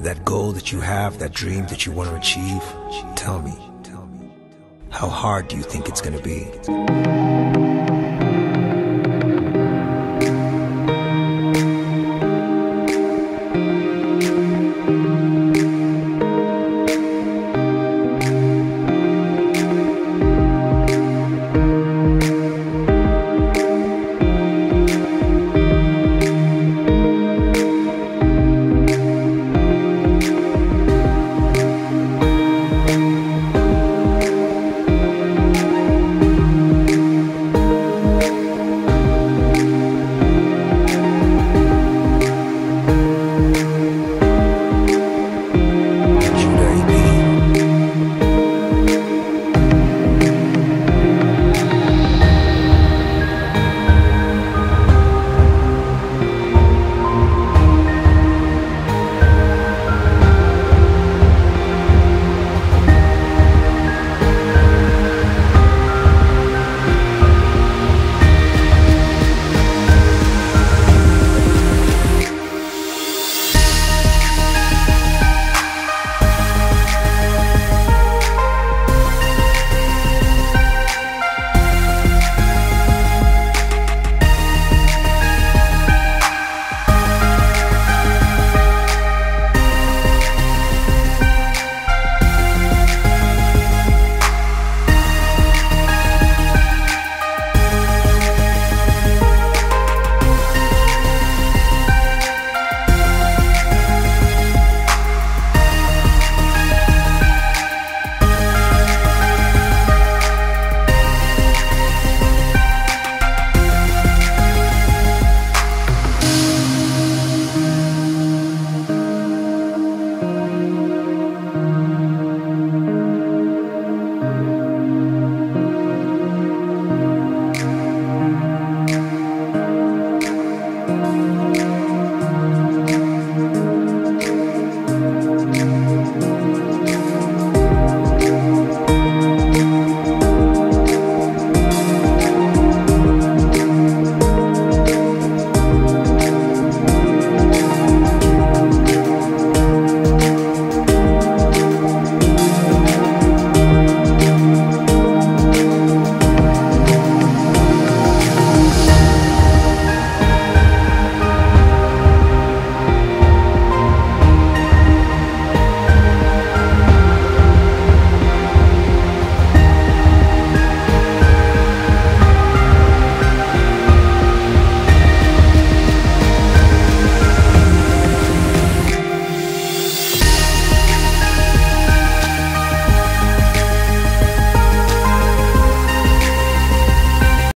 That goal that you have, that dream that you want to achieve, tell me, how hard do you think it's going to be?